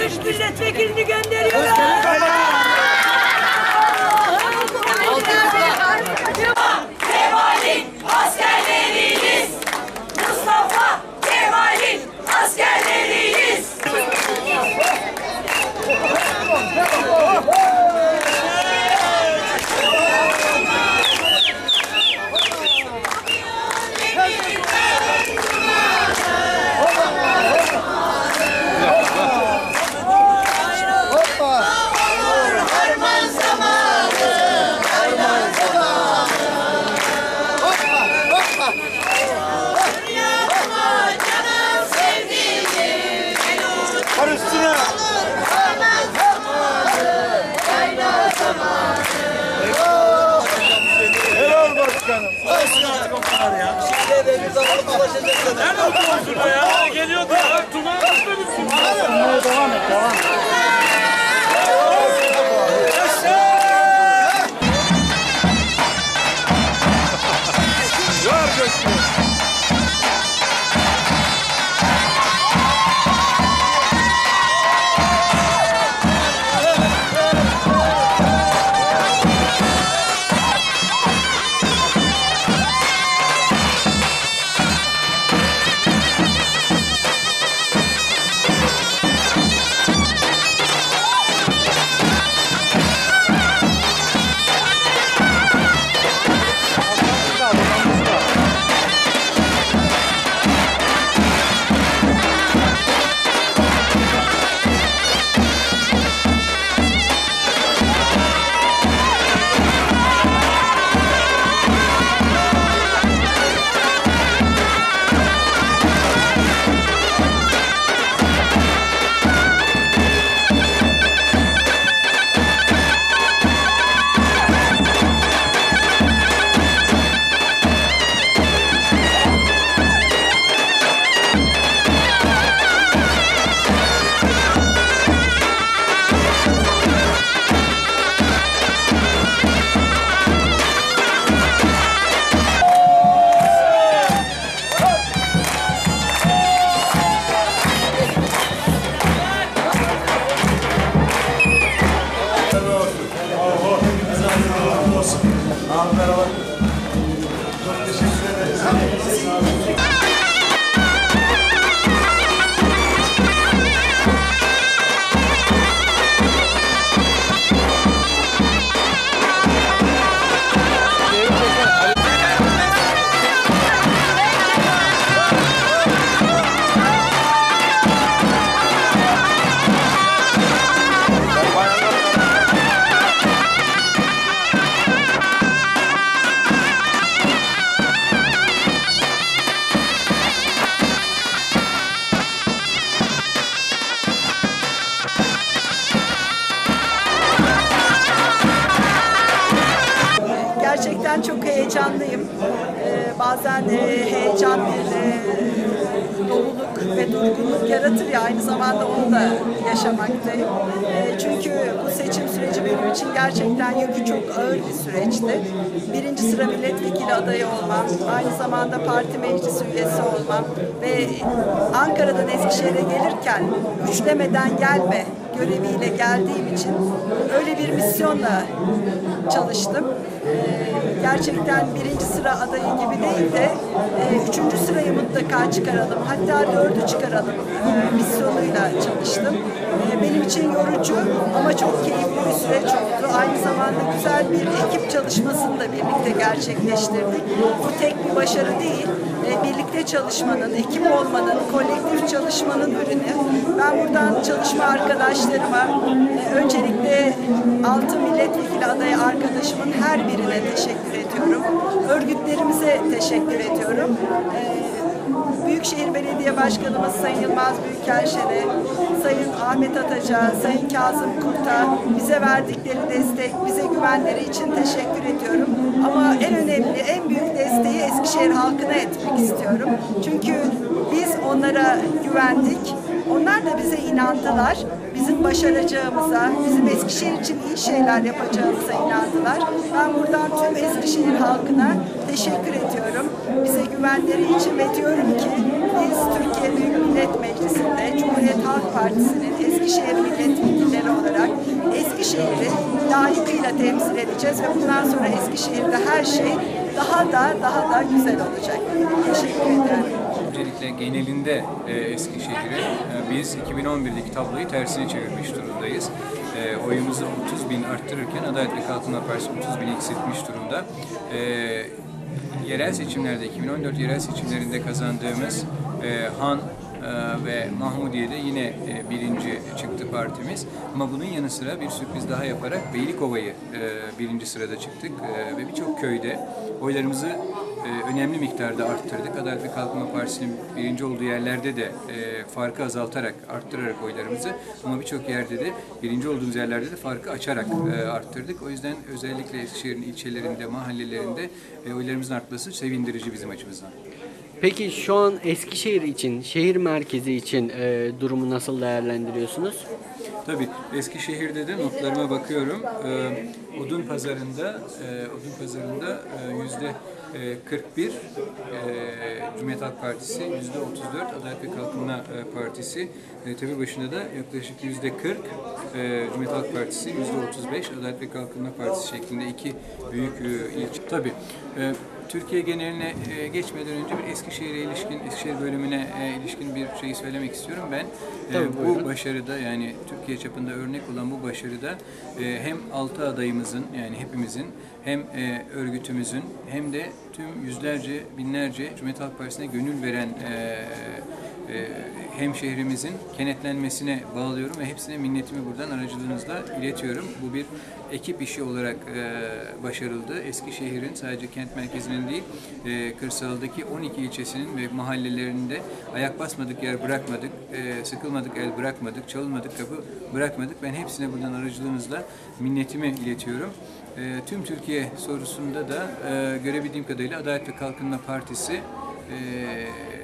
23 milletvekilini gönderiyoruz. Nerede oturuyorsun ya? Geliyordu üstüne bitsin. Devam et devam et. Bazen e, heyecan bir e, doluluk ve durgunluk yaratır ya aynı zamanda onu da yaşamaktayım. E, çünkü bu seçim süreci benim için gerçekten yükü çok ağır bir süreçti. Birinci sıra milletvekili adayı olmam, aynı zamanda parti meclis üyesi olmam ve Ankara'dan Eskişehir'e gelirken üçlemeden gelme göreviyle geldiğim için öyle bir misyonla çalıştım. Ee, Gerçekten birinci sıra adayı gibi değil de e, üçüncü sırayı mutlaka çıkaralım. Hatta dördü çıkaralım e, misyonuyla çalıştım. E, Benim için yorucu ama çok keyifli bir süreç oldu. Aynı zamanda güzel bir çalışmasını da birlikte gerçekleştirdik. Bu tek bir başarı değil e, birlikte çalışmanın, ekip olmanın, kolektif çalışmanın ürünü. Ben buradan çalışma arkadaşlarıma e, öncelikle altı milletvekili adayı arkadaşımın her birine teşekkür ediyorum. Örgütlerimize teşekkür ediyorum. Büyükşehir Belediye Başkanımız Sayın Yılmaz Büyükelçen'e, Sayın Ahmet Ataca, Sayın Kazım Kurt'a bize verdikleri destek, bize güvenleri için teşekkür ediyorum. Ama en önemli, en büyük desteği Eskişehir halkına etmek istiyorum. Çünkü biz onlara güvendik. Onlar da bize inandılar. Bizim başaracağımıza, bizim Eskişehir için iyi şeyler yapacağımıza inandılar. Ben buradan tüm Eskişehir halkına teşekkür ediyorum. Bize güvenleri için ve diyorum ki biz Türkiye Büyük Millet Meclisi'nde Cumhuriyet Halk Partisi'nin Eskişehir milletvekilleri olarak Eskişehir'i layıkıyla temsil edeceğiz ve bundan sonra Eskişehir'de her şey daha da daha da güzel olacak. Teşekkür ederim. Öncelikle genelinde e, Eskişehir'i e, biz 2011'deki tabloyu tersine çevirmiş durumdayız. E, oyumuzu 30 bin arttırırken Adalet ve Kalkınma Partisi 30 bin eksiltmiş durumda. E, yerel seçimlerde, 2014 yerel seçimlerinde kazandığımız e, Han e, ve Mahmudiye'de yine e, birinci çıktı partimiz. Ama bunun yanı sıra bir sürpriz daha yaparak Beylikova'yı e, birinci sırada çıktık ve birçok köyde oylarımızı e, önemli miktarda arttırdık. Adalet ve Kalkınma Partisi'nin birinci olduğu yerlerde de e, farkı azaltarak, arttırarak oylarımızı ama birçok yerde de birinci olduğumuz yerlerde de farkı açarak e, arttırdık. O yüzden özellikle Eskişehir'in ilçelerinde, mahallelerinde e, oylarımızın artması sevindirici bizim açımızdan. Peki şu an Eskişehir için, şehir merkezi için e, durumu nasıl değerlendiriyorsunuz? Tabii Eskişehir'de de notlarıma bakıyorum. Ee, odun pazarında e, odun pazarında e, yüzde e, 41 e, Cumhuriyet Halk Partisi yüzde 34 Adalet ve Kalkınma e, Partisi e, tabii başında da yaklaşık yüzde 40 e, Cumhuriyet Halk Partisi yüzde 35 Adalet ve Kalkınma Partisi şeklinde iki büyük e, ilçe. Tabii e, Türkiye geneline e, geçmeden önce bir Eskişehir'e ilişkin, Eskişehir bölümüne e, ilişkin bir şey söylemek istiyorum. Ben e, bu buyurun. başarıda yani Türkiye çapında örnek olan bu başarıda e, hem altı adayımızın yani hepimizin hem e, örgütümüzün hem de tüm yüzlerce binlerce Cumhuriyet Halk Partisi'ne gönül veren e, hemşehrimizin kenetlenmesine bağlıyorum ve hepsine minnetimi buradan aracılığınızla iletiyorum. Bu bir ekip işi olarak e, başarıldı. Eskişehir'in sadece kent merkezinin değil, e, kırsaldaki 12 ilçesinin ve mahallelerinde ayak basmadık yer bırakmadık, e, sıkılmadık el bırakmadık, çalınmadık kapı bırakmadık. Ben hepsine buradan aracılığınızla minnetimi iletiyorum. E, tüm Türkiye sorusunda da e, görebildiğim kadarıyla Adalet ve Kalkınma Partisi e,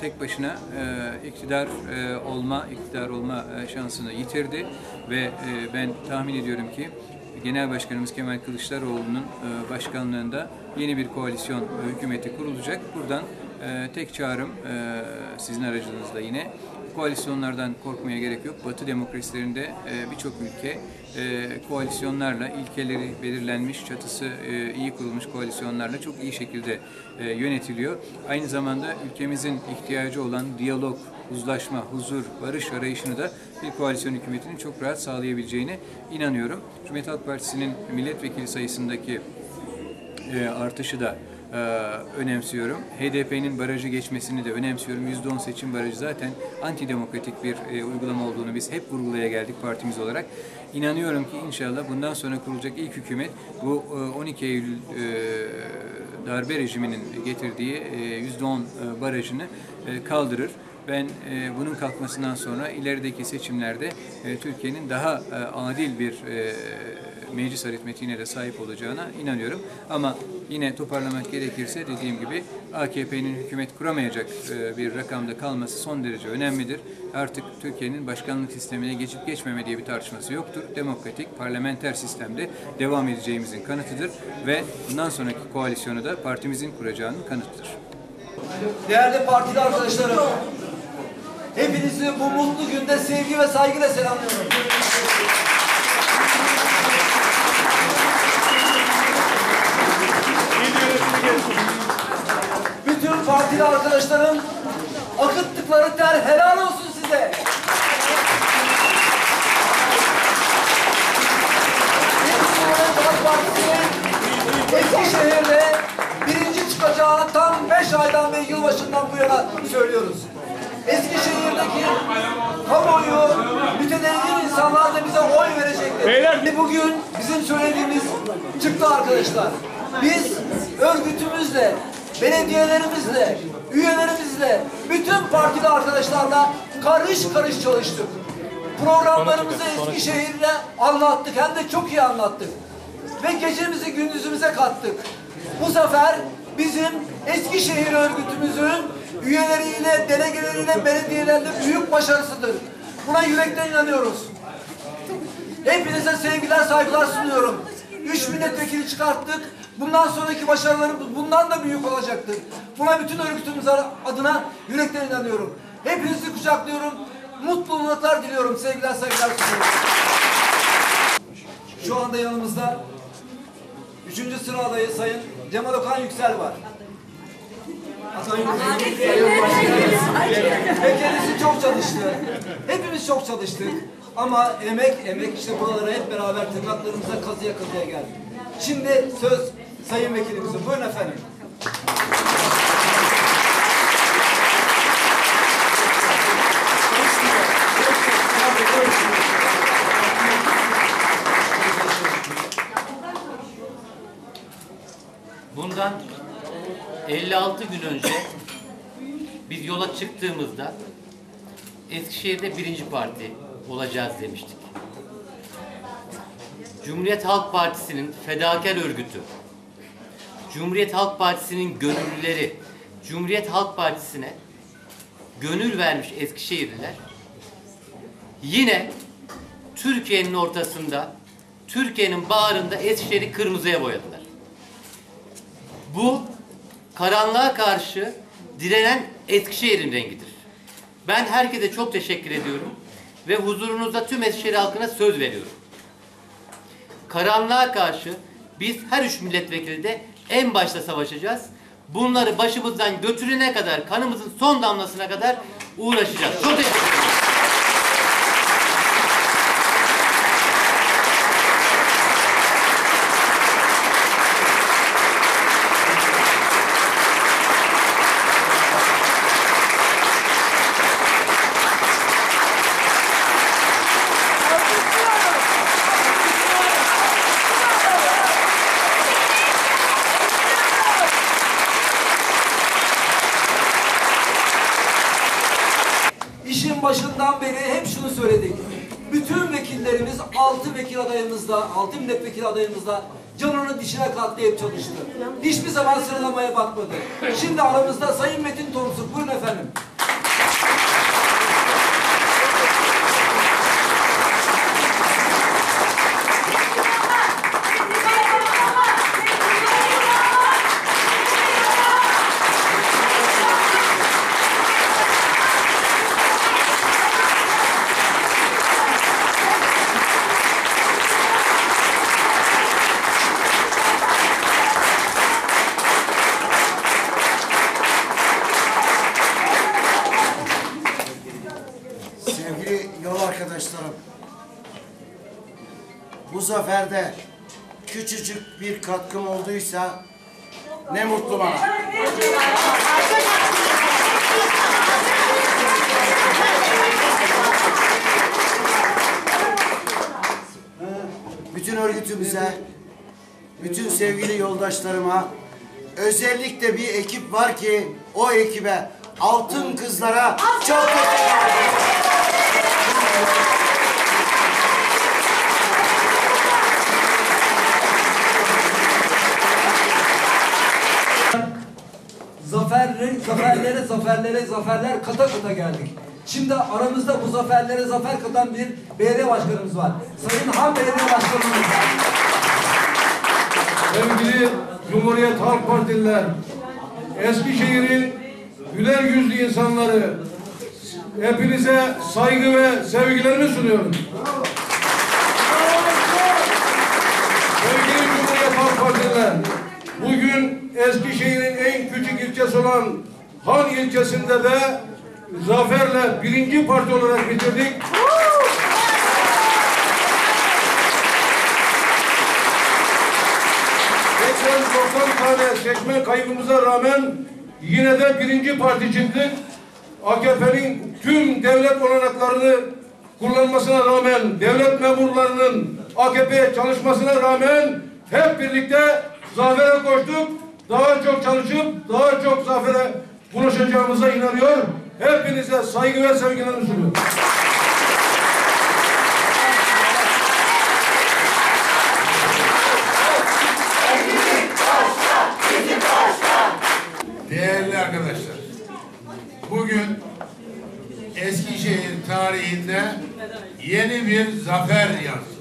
tek başına e, iktidar e, olma, iktidar olma e, şansını yitirdi ve e, ben tahmin ediyorum ki Genel Başkanımız Kemal Kılıçdaroğlu'nun e, başkanlığında yeni bir koalisyon e, hükümeti kurulacak. Buradan e, tek çağrım e, sizin aracınızla yine koalisyonlardan korkmaya gerek yok. Batı demokrasilerinde e, birçok ülke e, koalisyonlarla ilkeleri belirlenmiş, çatısı e, iyi kurulmuş koalisyonlarla çok iyi şekilde e, yönetiliyor. Aynı zamanda ülkemizin ihtiyacı olan diyalog, uzlaşma, huzur, barış arayışını da bir koalisyon hükümetinin çok rahat sağlayabileceğine inanıyorum. Cumhuriyet Halk Partisi'nin milletvekili sayısındaki e, artışı da önemsiyorum. HDP'nin barajı geçmesini de önemsiyorum. %10 seçim barajı zaten antidemokratik bir e, uygulama olduğunu biz hep vurgulaya geldik partimiz olarak. İnanıyorum ki inşallah bundan sonra kurulacak ilk hükümet bu e, 12 Eylül e, darbe rejiminin getirdiği e, %10 e, barajını e, kaldırır. Ben e, bunun kalkmasından sonra ilerideki seçimlerde e, Türkiye'nin daha e, adil bir e, meclis aritmetiğine de sahip olacağına inanıyorum. Ama yine toparlamak gerekirse dediğim gibi AKP'nin hükümet kuramayacak e, bir rakamda kalması son derece önemlidir. Artık Türkiye'nin başkanlık sistemine geçip geçmeme diye bir tartışması yoktur. Demokratik, parlamenter sistemde devam edeceğimizin kanıtıdır ve bundan sonraki koalisyonu da partimizin kuracağının kanıtıdır. Değerli partili arkadaşlarım, hepinizi bu mutlu günde sevgi ve saygıyla selamlıyorum. Bütün partili arkadaşlarım, akıttıkları ter helal olsun size. Eskişehir'de birinci çıkacağını tam beş aydan ve yılbaşından bu yana söylüyoruz. Eskişehir'deki kamuoyu, mütedeyyin insanlar da bize oy verecektir. Beyler- Ve bugün bizim söylediğimiz çıktı arkadaşlar. Biz örgütümüzle, belediyelerimizle, üyelerimizle, bütün partili arkadaşlarla karış karış çalıştık. Programlarımızı Eskişehir'le anlattık, hem de çok iyi anlattık. Ve gecemizi gündüzümüze kattık. Bu sefer bizim Eskişehir örgütümüzün üyeleriyle, delegeleriyle, belediyelerle büyük başarısıdır. Buna yürekten inanıyoruz. Hepinize sevgiler, saygılar sunuyorum. Üç milletvekili çıkarttık. Bundan sonraki başarılarımız bundan da büyük olacaktır. Buna bütün örgütümüz adına yürekten inanıyorum. Hepinizi kucaklıyorum. Mutluluklar diliyorum. Sevgiler, saygılar sunuyorum. Şu anda yanımızda üçüncü sıra adayı Sayın Cemal Okan Yüksel var. Ve kendisi çok çalıştı. Hepimiz çok çalıştık. Ama emek, emek işte buralara hep beraber tırnaklarımıza kazıya kazıya geldik. Şimdi söz Sayın Vekilimize. Buyurun efendim. Bundan 56 gün önce biz yola çıktığımızda Eskişehir'de birinci parti olacağız demiştik. Cumhuriyet Halk Partisi'nin fedakar örgütü, Cumhuriyet Halk Partisi'nin gönüllüleri, Cumhuriyet Halk Partisi'ne gönül vermiş Eskişehirliler yine Türkiye'nin ortasında, Türkiye'nin bağrında Eskişehir'i kırmızıya boyadılar. Bu karanlığa karşı direnen Eskişehir'in rengidir. Ben herkese çok teşekkür ediyorum ve huzurunuzda tüm Eskişehir halkına söz veriyorum. Karanlığa karşı biz her üç milletvekili de en başta savaşacağız. Bunları başımızdan götürene kadar, kanımızın son damlasına kadar uğraşacağız. Çok teşekkür ederim. Adayımızda canını dişine katlayıp çalıştı. Hiçbir zaman sıralamaya bakmadı. Şimdi aramızda Sayın Metin Tomsuk. Katkım olduysa ne mutlu bana. Bütün örgütümüze, bütün sevgili yoldaşlarıma, özellikle bir ekip var ki o ekibe, altın kızlara çok teşekkür ederim. Zaferleri, zaferlere, zaferlere, zaferler kata kata geldik. Şimdi aramızda bu zaferlere zafer katan bir belediye başkanımız var. Sayın Han Belediye Başkanımız. Sevgili Cumhuriyet Halk Partililer, Eskişehir'in güler yüzlü insanları, hepinize saygı ve sevgilerimi sunuyorum. Sevgili Cumhuriyet Halk Partililer, bugün Eskişehir'in en küçük ilçesi olan Han ilçesinde de zaferle birinci parti olarak bitirdik. 90 tane seçmen kaybımıza rağmen yine de birinci parti çıktık. AKP'nin tüm devlet olanaklarını kullanmasına rağmen, devlet memurlarının AKP'ye çalışmasına rağmen hep birlikte zafere koştuk. Daha çok çalışıp daha çok zafere ulaşacağımıza inanıyor. Hepinize saygı ve sevgilerimi sunuyorum. Değerli arkadaşlar, bugün Eskişehir tarihinde yeni bir zafer yazdık.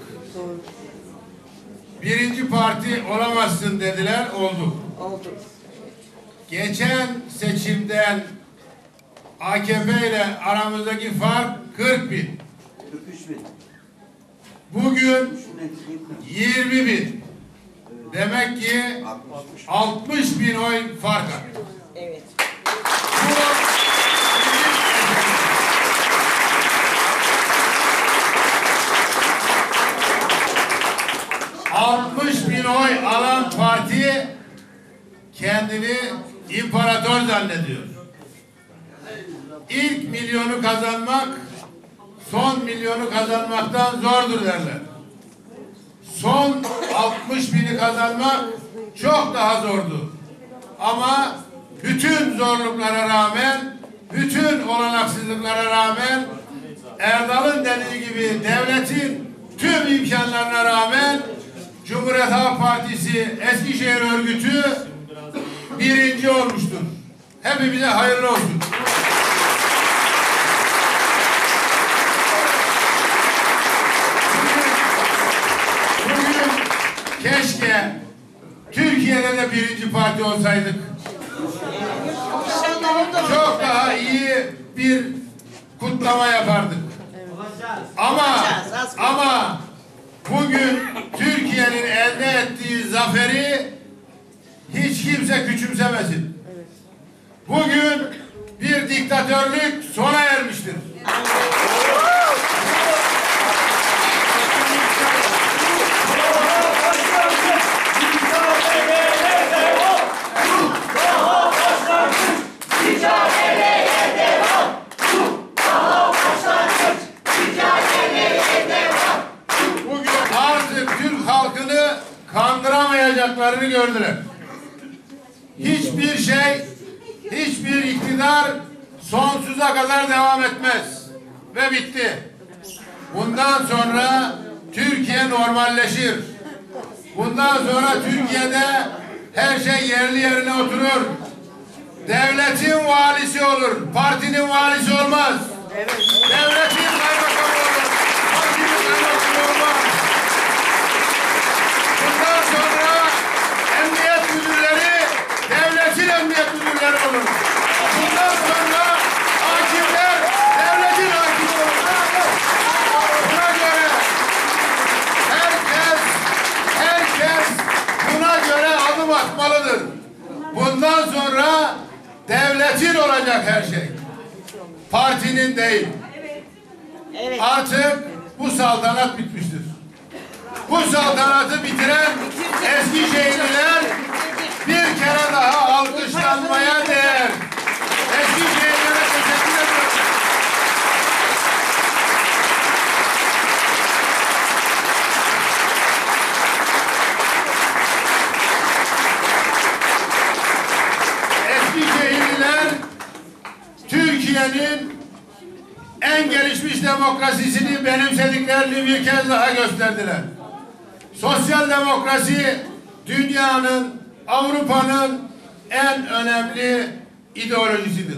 Birinci parti olamazsın dediler, olduk. Oldu. Geçen seçimden AKP ile aramızdaki fark 40 bin. Bugün 20 bin. Demek ki 60 bin oy fark attı. Evet. Bu 60 bin oy alan parti kendini imparator zannediyor. İlk milyonu kazanmak son milyonu kazanmaktan zordur derler. Son 60 bini kazanmak çok daha zordu. Ama bütün zorluklara rağmen, bütün olanaksızlıklara rağmen Erdal'ın dediği gibi devletin tüm imkanlarına rağmen Cumhuriyet Halk Partisi Eskişehir örgütü birinci olmuştur. Hepimize hayırlı olsun. Bugün keşke Türkiye'de de birinci parti olsaydık. Çok daha iyi bir kutlama yapardık. Ama ama bugün Türkiye'nin elde ettiği zaferi kimse küçümsemesin. Bugün bir diktatörlük sona ermiştir. Bugün artık Türk halkını kandıramayacaklarını gördüler. Hiçbir şey, hiçbir iktidar sonsuza kadar devam etmez. Ve bitti. Bundan sonra Türkiye normalleşir. Bundan sonra Türkiye'de her şey yerli yerine oturur. Devletin valisi olur, partinin valisi olmaz. Devletin kaymakamı olur, partinin kaymakamı olmaz. Bundan sonra emniyet müdürleri devletin müdürleri olur. Bundan sonra hakimler devletin hakimi olur. Buna göre herkes herkes buna göre adım atmalıdır. Bundan sonra devletin olacak her şey. Partinin değil. Artık bu saltanat bitmiştir. Bu saltanatı bitiren Eskişehirliler bir kere daha alkışlanmaya değer. Eskişehirlilere teşekkür ediyorum. Eskişehirliler Türkiye'nin en gelişmiş demokrasisini benimsediklerini bir kez daha gösterdiler. Sosyal demokrasi dünyanın, Avrupa'nın en önemli ideolojisidir.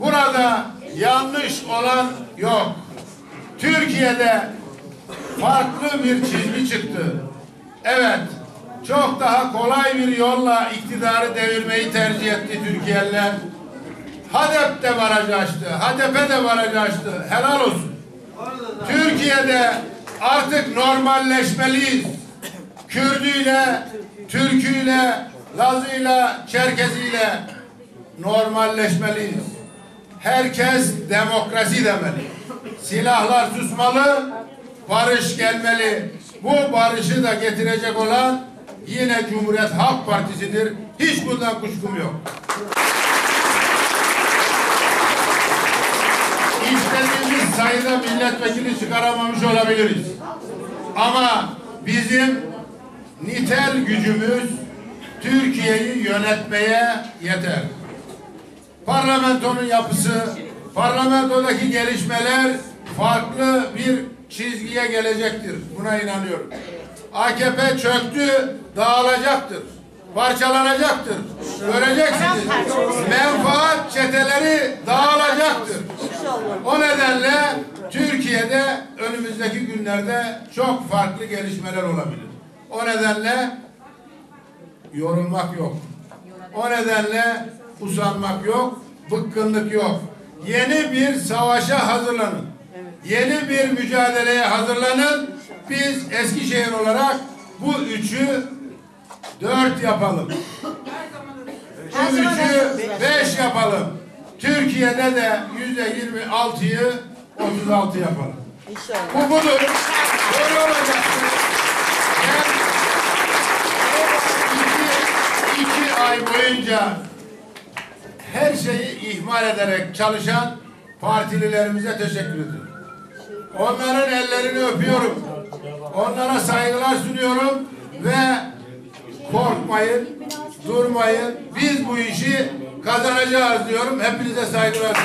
Burada yanlış olan yok. Türkiye'de farklı bir çizgi çıktı. Evet, çok daha kolay bir yolla iktidarı devirmeyi tercih etti Türkiye'liler. HADEP de barajı açtı, HDP de barajı açtı. Helal olsun. Türkiye'de artık normalleşmeliyiz. Kürdüyle, Türküyle, Lazıyla, Çerkeziyle normalleşmeliyiz. Herkes demokrasi demeli. Silahlar susmalı, barış gelmeli. Bu barışı da getirecek olan yine Cumhuriyet Halk Partisi'dir. Hiç bundan kuşkum yok. Sayıda milletvekili çıkaramamış olabiliriz. Ama bizim nitel gücümüz Türkiye'yi yönetmeye yeter. Parlamentonun yapısı, parlamentodaki gelişmeler farklı bir çizgiye gelecektir. Buna inanıyorum. AKP çöktü, dağılacaktır. parçalanacaktır. Göreceksiniz. Menfaat çeteleri dağılacaktır. O nedenle Türkiye'de önümüzdeki günlerde çok farklı gelişmeler olabilir. O nedenle yorulmak yok. O nedenle usanmak yok, bıkkınlık yok. Yeni bir savaşa hazırlanın. Yeni bir mücadeleye hazırlanın. Biz Eskişehir olarak bu üçü dört yapalım. Bu üçü beş yapalım. Türkiye'de de yüzde yirmi altıyı otuz altı yapalım. Bu budur. Böyle olacaktır. Ben iki, iki ay boyunca her şeyi ihmal ederek çalışan partililerimize teşekkür ediyorum. Onların ellerini öpüyorum. Onlara saygılar sunuyorum ve korkmayın, durmayın. Biz bu işi Kazanacağız diyorum. Hepinize saygılar.